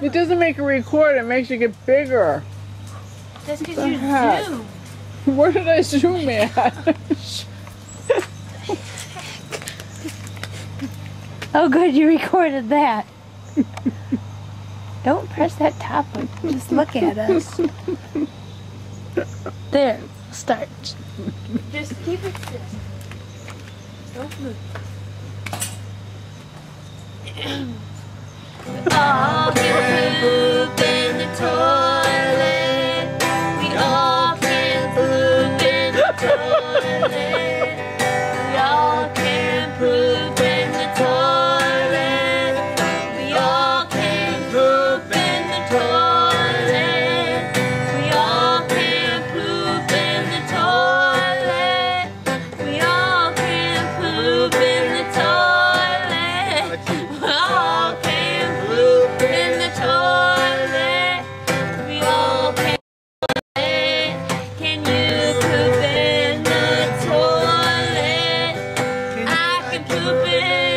camera. It doesn't make it record, it makes you get bigger. That's because you heck? zoom. Where did I zoom at? Oh, good, you recorded that. Don't press that top one. Just look at us. There, start. Just keep it still. Don't move. we Can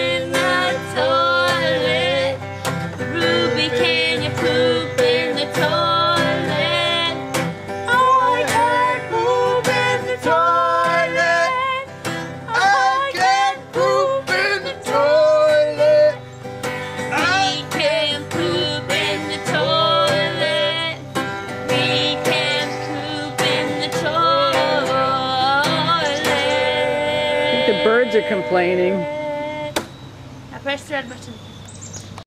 the birds are complaining. I pressed the red button.